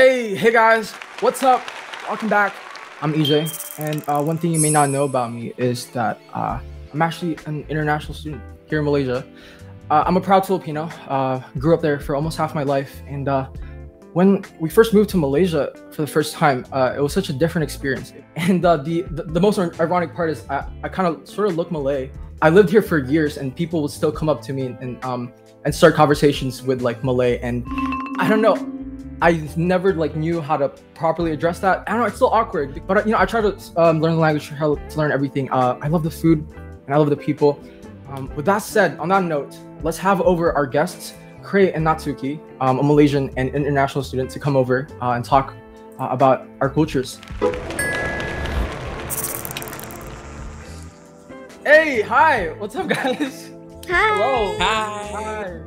Hey, hey guys, what's up? Welcome back. I'm EJ, and uh, one thing you may not know about me is that uh, I'm actually an international student here in Malaysia. Uh, I'm a proud Filipino. Uh, grew up there for almost half my life, and uh, when we first moved to Malaysia for the first time, uh, it was such a different experience. And the, the the most ironic part is I, I kind of sort of look Malay. I lived here for years, and people would still come up to me and, and um and start conversations with like Malay, and I don't know. I never like knew how to properly address that. I don't know, it's still awkward, but you know, I try to um, learn the language, try to learn everything. Uh, I love the food and I love the people. Um, with that said, on that note, let's have over our guests, Cray and Natsuki, um, a Malaysian and international student, to come over uh, and talk uh, about our cultures. Hey, hi, what's up, guys? Hi. Hello. Hi. Hi.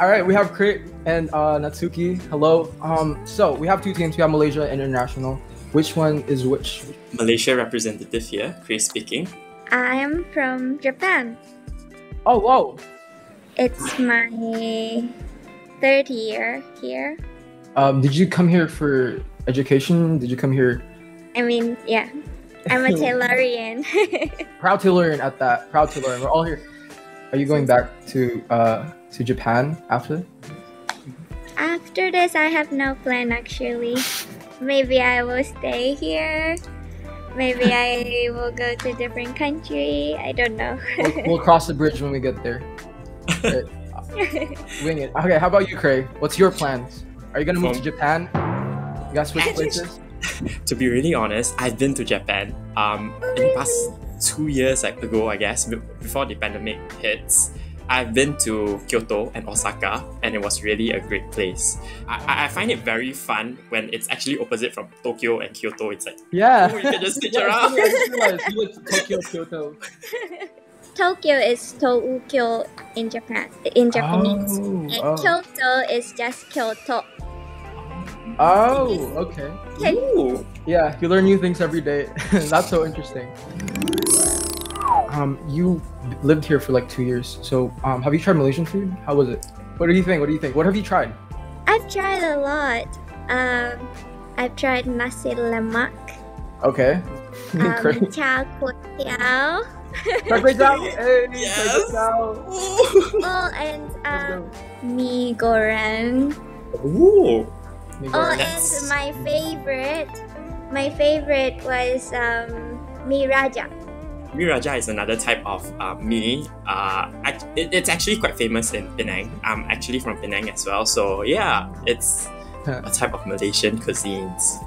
All right, we have Cray and uh, Natsuki. Hello. Um, so we have two teams. We have Malaysia and international. Which one is which? Malaysia representative here, Chris speaking. I'm from Japan. Oh, whoa. It's my third year here. Um, did you come here for education? Did you come here? I mean, yeah. I'm a Taylorian. Proud to learn at that. Proud to learn. We're all here. Are you going back to uh, to Japan after? After this, I have no plan actually. Maybe I will stay here. Maybe I will go to a different country. I don't know. We'll, we'll cross the bridge when we get there. Okay. Wing it. Okay, how about you, Cray? What's your plans? Are you gonna move to Japan? You guys switch places? To be really honest, I've been to Japan um, in the past two years like, ago, I guess, before the pandemic hits. I've been to Kyoto and Osaka, and it was really a great place. I, I- I find it very fun when it's actually opposite from Tokyo and Kyoto. It's like, Yeah. oh, you can just switch Yeah, around. I just realized you went to Tokyo, Kyoto. Tokyo is Tokyo in Japan, in Japanese. Oh, And oh. Kyoto is just Kyoto. Oh, okay. Ooh. Yeah, you learn new things every day. That's so interesting. Um, you lived here for like two years. So, um, have you tried Malaysian food? How was it? What do you think? What do you think? What have you tried? I've tried a lot. Um, I've tried nasi lemak, Okay. um, Great. char kway teow, Char kway teow. Hey, Yes. char kway teow. Oh, and um, go. mee goreng. Ooh. Let me Oh, go. And my favorite, my favorite was um, mee raja. Miraja is another type of uh, mee. Uh, it, it's actually quite famous in Penang. I'm actually from Penang as well, so yeah, it's a type of Malaysian cuisines.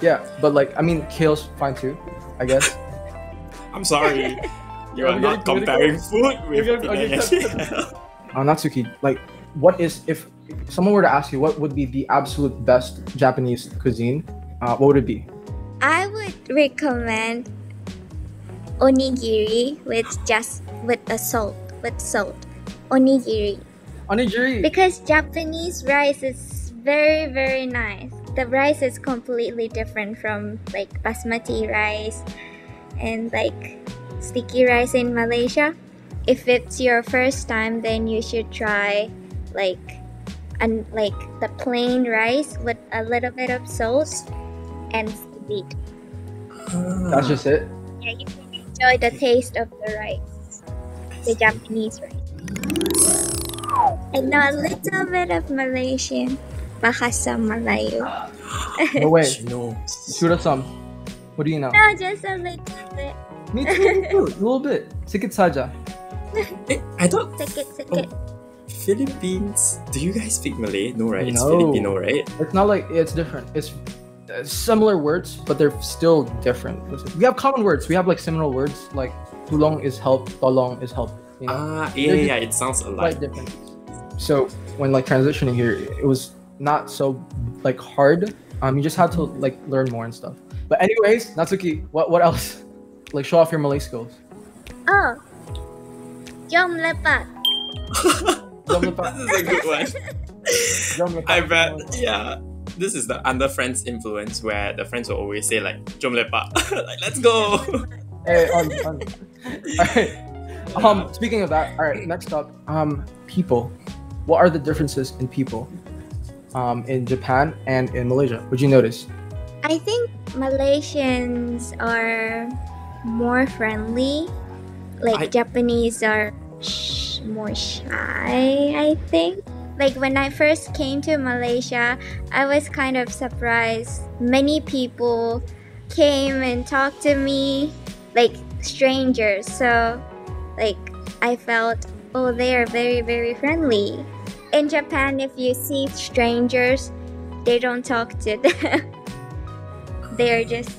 Yeah, but like, I mean, kale's fine too, I guess. I'm sorry, you Are are not gonna- comparing food with We're gonna- okay, Penang. cut, Uh, Natsuki, like, what is if someone were to ask you what would be the absolute best Japanese cuisine? Uh, what would it be? I would recommend onigiri with just with a salt with salt. Onigiri Onigiri. because Japanese rice is very very nice. The rice is completely different from like basmati rice and like sticky rice in Malaysia. If it's your first time, then you should try like and like the plain rice with a little bit of salt and sweet. That's just it. Yeah, you can enjoy the taste of the rice, the Japanese rice. I know a little bit of Malaysian, bahasa Melayu. No way. She knows. Shoot us some. What do you know? No, just a little bit. Me too. me too. A little bit. Sikit saja. Eh, I thought Sikit, sikit. Philippines. Do you guys speak Malay? No, right? It's No. Filipino, right? It's not like it's different. It's similar words, but they're still different. We have common words. We have like similar words. Like tulong is help, tolong is help. You know, Ah, yeah, yeah, yeah. It sounds quite alike. different. So when like transitioning here, it was not so like hard. Um, you just had to like learn more and stuff. But anyways, Natsuki, what what else? Like show off your Malay skills. Oh, jom lepak. Jom lepak. this is a good one. Jom lepak. I bet, yeah. This is the under friends influence where the friends will always say like "Jom lepak," like "Let's go." Hey, on, on. Alright. Um, speaking of that, all right. Next up, um, people. What are the differences in people? um, in Japan and in Malaysia? Would you notice? I think Malaysians are more friendly. Like I- Japanese are sh- more shy, I think. Like when I first came to Malaysia, I was kind of surprised. Many people came and talked to me, like strangers. So, like, I felt, oh, they are very, very friendly. In Japan, if you see strangers, they don't talk to them. They're just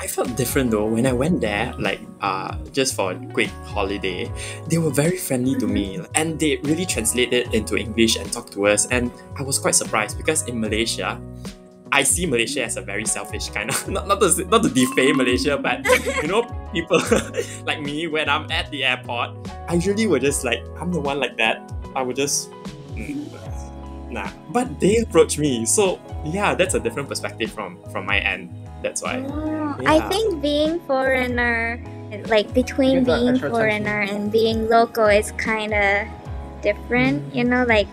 I felt different though when I went there, like uh, just for a quick holiday. They were very friendly to me, and they really translated into English and talked to us. And I was quite surprised because in Malaysia, I see Malaysia as a very selfish kind of not not to not to defame Malaysia, but you know people like me when I'm at the airport, I usually would just like I'm the one like that. I would just. mm, Nah, but they approach me, so yeah, that's a different perspective from from my end. That's why. Oh, I think being foreigner, like between Give being extra foreigner and being local is kind of different. You know, like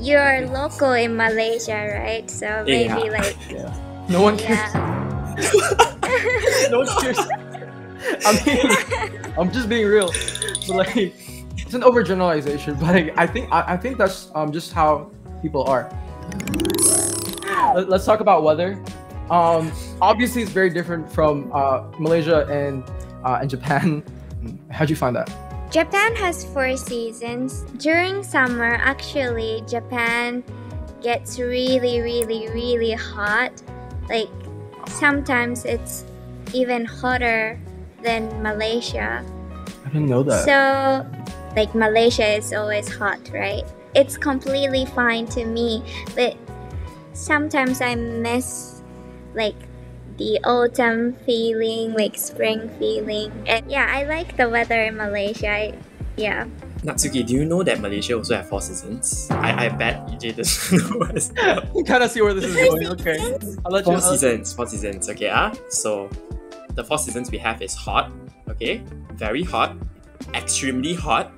you're local in Malaysia, right? So maybe Yeah. like Yeah. No one cares. yeah. no one cares. I mean, I'm just being real. But like, it's an overgeneralization. But like, I think I, I think that's um just how people are. Let, us talk about weather. Um, obviously, it's very different from uh, Malaysia and uh, and Japan. How'd you find that? Japan has four seasons. During summer, actually, Japan gets really, really, really hot. Like sometimes it's even hotter than Malaysia. I didn't know that. So, like Malaysia is always hot, right? It's completely fine to me, but sometimes I miss like the autumn feeling, like spring feeling. And yeah, I like the weather in Malaysia. I, yeah. Natsuki, do you know that Malaysia also have four seasons? I, I bet EJ doesn't know as well. you kind of see where this is going. Okay, I'll let. Four I'll- seasons, four seasons, okay, ah? So, the four seasons we have is hot, okay? Very hot, extremely hot,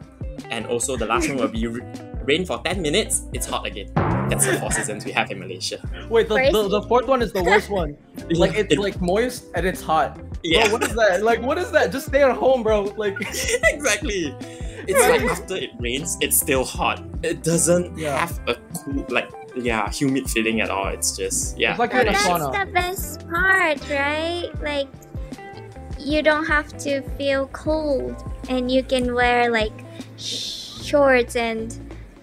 and also the last one will be r- rain for 10 minutes, it's hot again. That's the four seasons we have in Malaysia. Wait, the, the, the fourth one is the worst one. Like it's like moist and it's hot. Yeah, Bro, what is that? Like, what is that? Just stay at home, bro. Like, exactly. It's like after it rains, it's still hot. It doesn't Yeah. have a cool, like, yeah, humid feeling at all. It's just, yeah. it's like you're But in a that's sauna. the best part, right? Like, you don't have to feel cold, and you can wear like shorts and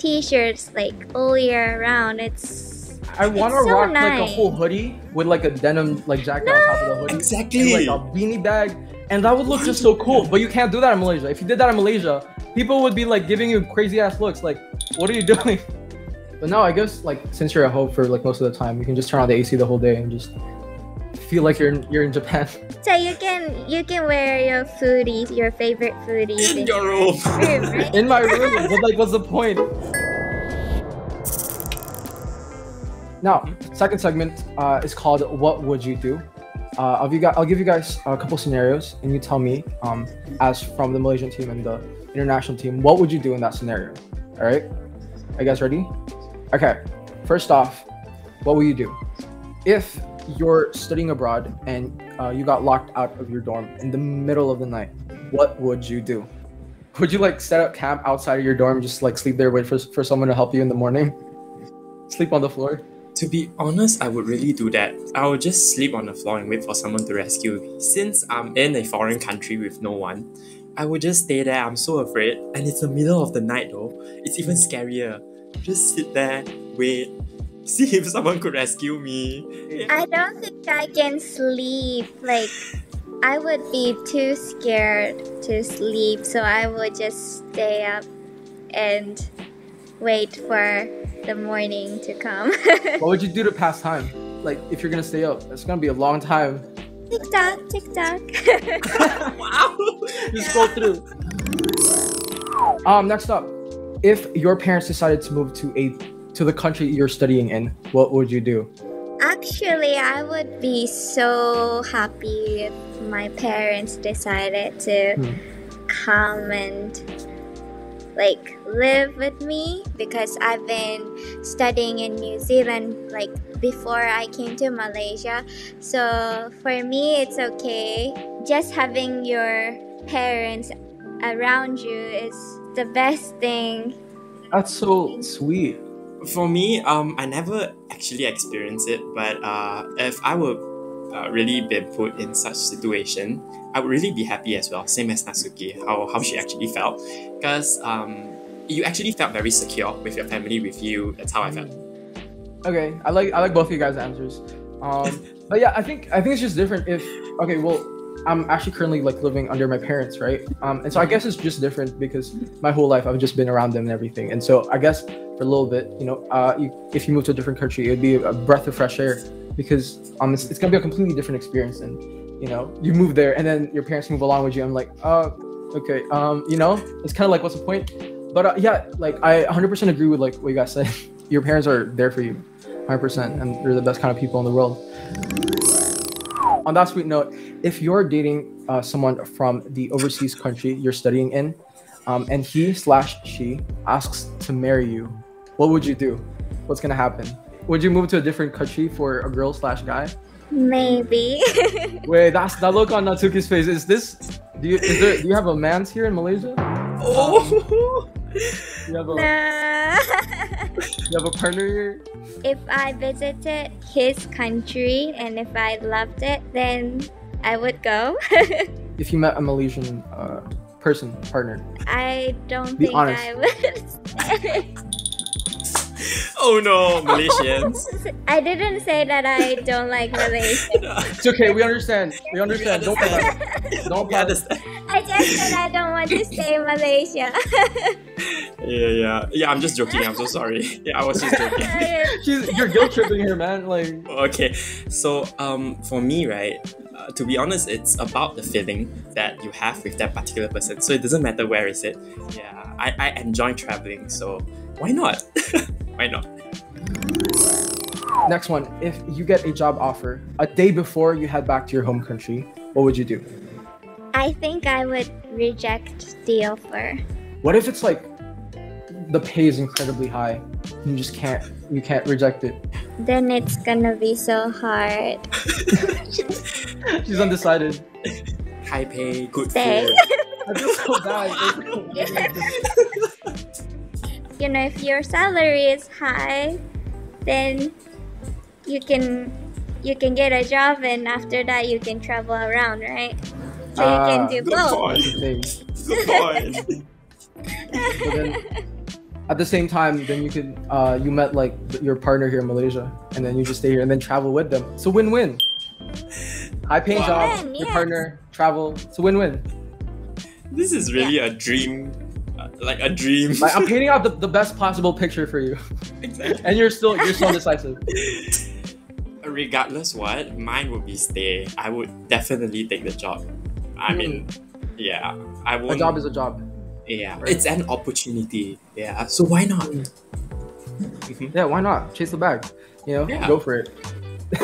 t-shirts like all year round. It's I want to so rock like a whole hoodie with like a denim like jacket on top of the hoodie. Exactly. And like a beanie bag, and that would look just so cool. But you can't do that in Malaysia. If you did that in Malaysia, people would be like giving you crazy ass looks. Like, what are you doing? But now I guess like since you're at home for like most of the time, you can just turn on the AC the whole day and just feel like you're in, you're in Japan. so you can you can wear your foodies, your favorite foodies in Your room. room, right? in my room. but like, what's the point? Now, second segment uh, is called "What Would You Do." Uh, I'll, you guys, I'll give you guys a couple scenarios, and you tell me, um, as from the Malaysian team and the international team, what would you do in that scenario? All right, are you guys ready? Okay. First off, what will you do if you're studying abroad and uh, you got locked out of your dorm in the middle of the night? What would you do? Would you like set up camp outside of your dorm, just like sleep there, wait for for someone to help you in the morning? Sleep on the floor. To be honest, I would really do that. I would just sleep on the floor and wait for someone to rescue me. Since I'm in a foreign country with no one, I would just stay there. I'm so afraid. And it's the middle of the night though. It's even scarier. Just sit there, wait, see if someone could rescue me. I don't think I can sleep. Like, I would be too scared to sleep, so I would just stay up and wait for the morning to come. What would you do to pass time? Like if you're gonna stay up, it's gonna be a long time. tick tock, tick tock. wow! Just scroll through. Um, next up, if your parents decided to move to a to the country you're studying in, what would you do? Actually, I would be so happy if my parents decided to Hmm. come and like live with me because I've been studying in New Zealand like before I came to Malaysia. So for me, it's okay. Just having your parents around you is the best thing. That's so sweet. For me, um, I never actually experienced it, but uh, if I were uh, really been put in such a situation, I would really be happy as well. Same as Natsuki, how, how she actually felt, because um, you actually felt very secure with your family with you. That's how I felt. Okay, I like I like both of you guys' answers. Um, but yeah, I think I think it's just different. If okay, well, I'm actually currently like living under my parents, right? Um, and so I guess it's just different because my whole life I've just been around them and everything. And so I guess for a little bit, you know, uh, you, if you move to a different country, it'd be a breath of fresh air because um, it's, it's gonna be a completely different experience. And you know, you move there and then your parents move along with you. I'm like, uh, okay, um, you know, it's kind of like what's the point? But uh, yeah, like I 100% agree with like what you guys said. your parents are there for you, 100%, and they're the best kind of people in the world. On that sweet note, if you're dating uh, someone from the overseas country you're studying in, um, and he slash she asks to marry you, what would you do? What's gonna happen? Would you move to a different country for a girl slash guy? Maybe. Wait, that's that look on Natsuki's face. Is this? Do you is there? Do you have a man's here in Malaysia? Oh, You have a nah. you have a partner here? if I visited his country and if I loved it, then I would go. If you met a Malaysian uh, person partner, I don't Be think honest. I would. oh no, Malaysians. I didn't say that I don't like Malaysia. it's okay. We understand. We understand. Don't panic. Don't We panic. I just said I don't want to stay in Malaysia. Yeah, yeah, yeah. I'm just joking. I'm so sorry. Yeah, I was just joking. She's, you're guilt tripping here, man. Like, okay so um for me right uh, to be honest it's about the feeling that you have with that particular person so it doesn't matter where is it yeah i, I enjoy traveling so why not why not next one. If you get a job offer a day before you head back to your home country, what would you do? I think I would reject the offer. What if it's like the pay is incredibly high? You just can't. You can't reject it. Then it's gonna be so hard. She's undecided. high pay good Stay. food I feel so bad. you know, if your salary is high, then you can you can get a job and after that you can travel around, right? So you Ah, can do good both. point. The good point But then, at the same time, then you could uh, you met like your partner here in Malaysia, and then you just stay here and then travel with them. So win-win. High paying job, Win-win, your yes. partner, travel. It's a win-win. this is really a dream uh, like a dream Like I'm painting out the, the best possible picture for you, exactly and you're still you're still indecisive. regardless what mine would be stay i would definitely take the job i mean yeah I will. A job is a job. Yeah right? it's an opportunity yeah so why not Mhm. Yeah, why not? Chase the bag. You know, Yeah. go for it.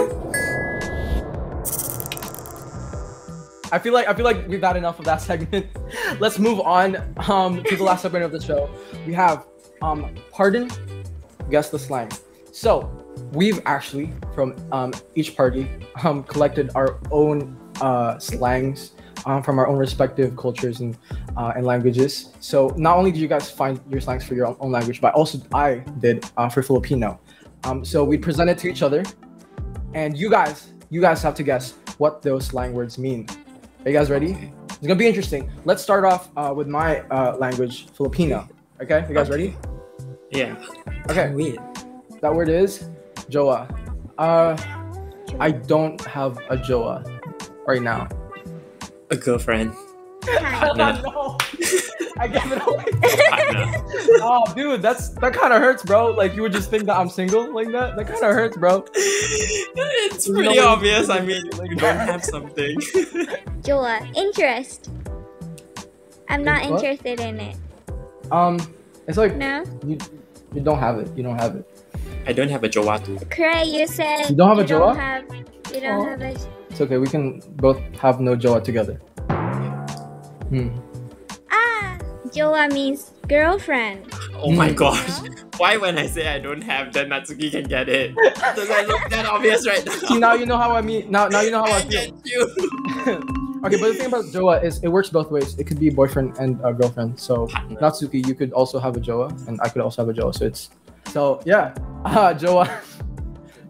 I feel like I feel like we've had enough of that segment. Let's move on um, to the last segment of the show. We have um, pardon, guess the slang. So we've actually from um, each party um, collected our own uh, slangs um, from our own respective cultures and uh, and languages. So not only did you guys find your slangs for your own, language, but also I did uh, for Filipino. Um, so we presented to each other, and you guys, you guys have to guess what those slang words mean. Are you guys ready? It's gonna be interesting. Let's start off uh, with my uh, language, Filipino. Okay, you guys ready? yeah Okay, wait that word is Jowa. Uh, I don't have a Jowa right now. A girlfriend Hi. Nah. no, I gave it away. Oh, dude, that's that kind of hurts, bro. Like you would just think that I'm single like that. That kind of hurts, bro. it's You pretty know- obvious i mean Like you don't have something Jowa, interest. I'm not What? interested in it. Um, it's like No? you you don't have it. You don't have it. i don't have a jowa too Cray, you said You don't have a don't Jowa? have you don't Oh. have a It's okay. We can both have no Jowa together. Hmm. Ah Jowa means girlfriend. Oh my Mm. gosh. Why when I say I don't have, then Natsuki can get it? Does that look that obvious right now? See, now you know how I mean. Now, now you know how I I feel. get you. okay, but the thing about Jowa is it works both ways. It could be boyfriend and uh, girlfriend. So Partner. Natsuki, you could also have a Jowa, and I could also have a Jowa. So it's so yeah, uh, Jowa.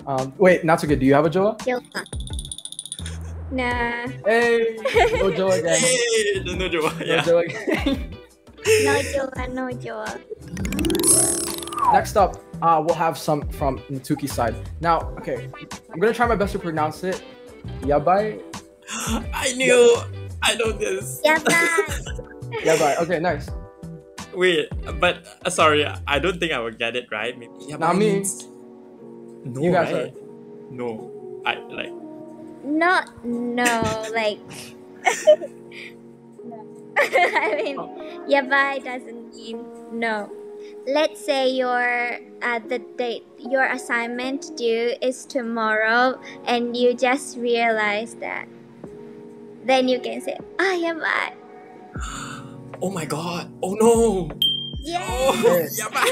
Um, wait, Natsuki, do you have a Jowa? Jowa. Nah, Hey, no Jowa again. Hey, no, no, Jowa. No Yeah. Jowa again. no Jowa, no Jowa. Next up, uh, we'll have some from Natsuki's side. Now, okay, I'm gonna try my best to pronounce it. Yabai. I knew. I know this. Yabai. Yabai. Okay, nice. Wait, but uh, sorry, I don't think I will get it right. Maybe. Yeah, Not me. No, You guys right? No, I like. Not no, like no. I mean yabai doesn't mean no. Let's say your uh, the date your assignment due is tomorrow and you just realize that. Then you can say, ah yabai. Oh my god! Oh no! Yeah. Oh, Yes. yeah, bye.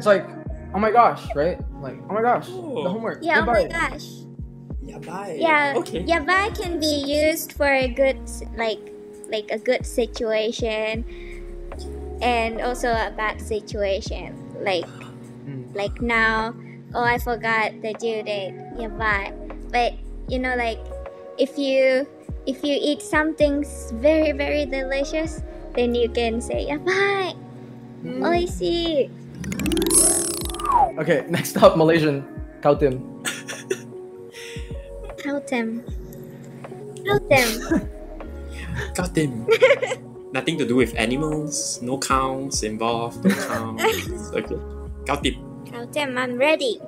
It's like, oh my gosh, right? Like, oh my gosh, Oh. the homework. Yeah, oh my gosh. Yeah, bye. Yeah, Okay. yabai can be used for a good like like a good situation and also a bad situation. Like Mm. like now, oh I forgot the due date. Yabai. But you know like if you if you eat something very very delicious, then you can say yabai. Mm. Oishi. Okay, next up, Malaysian. Kautim. Totem. Totem. Got him. Nothing to do with animals. No counts involved. No counts. okay. Got him. Totem. I'm ready.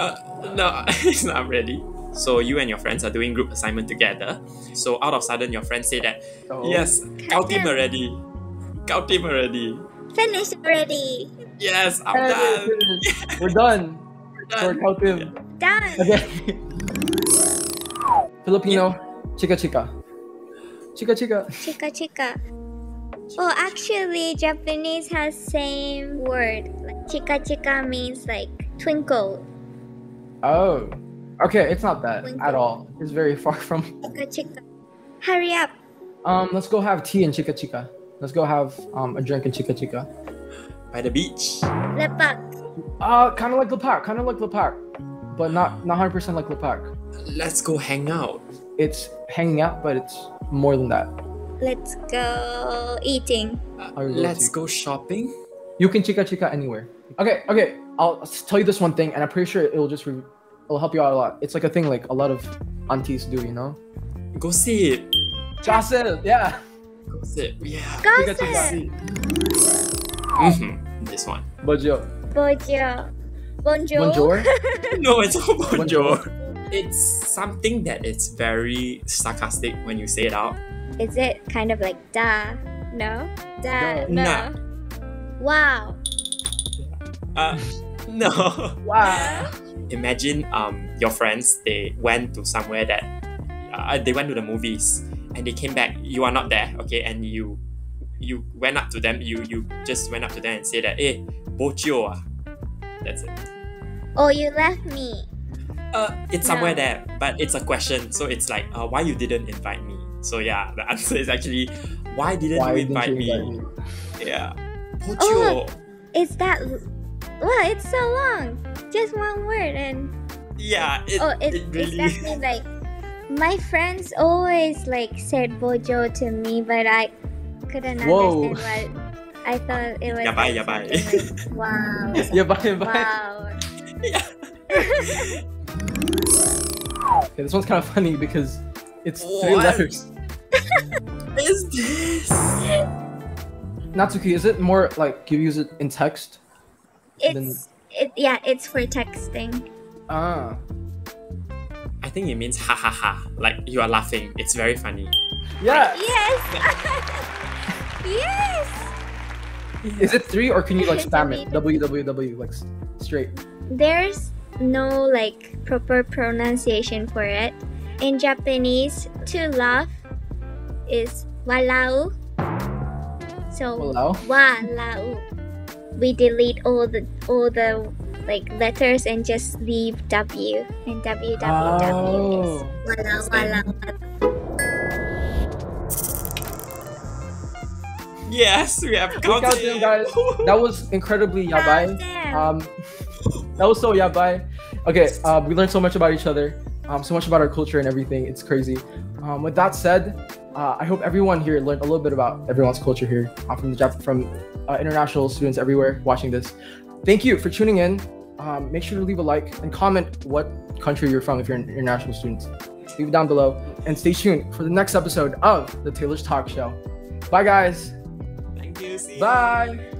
Uh, no, it's not ready. So you and your friends are doing group assignment together. So out of sudden, your friends say that, Oh. yes, count him already. Count him already. Finish already. Yes, I'm Hey, done. We're done. For done. Kautim. Done. Okay. Filipino, chica chica. Chica chica. Chica chika. Oh, actually, Japanese has same word. Like, chica chika means like twinkle. Oh. Okay, it's not that Twinkle. at all. It's very far from. Chika chika. Hurry up. Um, let's go have tea in chica chica. Let's go have um a drink in chica chica. By the beach. Lepak. Uh, kind of like Lepak, kind of like Lepak, but not not hundred percent like Lepak. Let's go hang out. It's hanging out, but it's more than that. Let's go eating. Uh, Are you let's go shopping. You can chika chika anywhere. Okay, okay. I'll tell you this one thing, and I'm pretty sure it'll just re- it'll help you out a lot. It's like a thing like a lot of aunties do, you know. Go sit. Gossip, yeah. Go sit. Yeah. Chika Gossip. chika. hmm This one. Bojo. Bojo. Bonjour. Bonjour. No, it's not Bonjour. bonjour. It's something that it's very sarcastic when you say it out. Is it kind of like da? No? Da. No. No. Nah. Wow. Uh, no. Wow. Imagine um your friends they went to somewhere that uh, they went to the movies and they came back. You are not there, okay? And you you went up to them. You you just went up to them and said that, "Hey, bochio ah." That's it. Oh, you left me. Uh, it's somewhere No. there, but it's a question. So it's like, uh, why you didn't invite me? So yeah, the answer is actually, why didn't Why you didn't invite you me? invite me? Yeah. Oh, Bochio. Is that. Wow, it's so long. Just one word and. Yeah, it, Oh, it, it really. it's definitely like. My friends always like said Bojo to me, but I couldn't Whoa. understand what. I thought it was. Yabai, like yabai. something like, wow. Yeah, bye, bye. wow. Okay, this one's kind of funny because it's three What? letters. is this? Natsuki, is it more like you use it in text? It's. It, yeah, it's for texting. Ah. I think it means ha ha ha. Like you are laughing. It's very funny. Yeah. Yes! yes! Is it three or can you like spam it? W- www like straight. There's no like proper pronunciation for it. In Japanese, to laugh is walau. So Walau. wa lau. We delete all the all the like letters and just leave W and www is Oh. walau walau. Yes, we have Look counted. out them, guys. That was incredibly yabai. Um, that was so yeah. Bye. Okay, uh, we learned so much about each other, um, so much about our culture and everything. It's crazy. Um, with that said, uh, I hope everyone here learned a little bit about everyone's culture here uh, from the Jap- from uh, international students everywhere watching this. Thank you for tuning in. Um, make sure to leave a like and comment what country you're from if you're an international student. Leave it down below and stay tuned for the next episode of the Taylor's Talk Show. Bye, guys. Thank you. See you. Bye.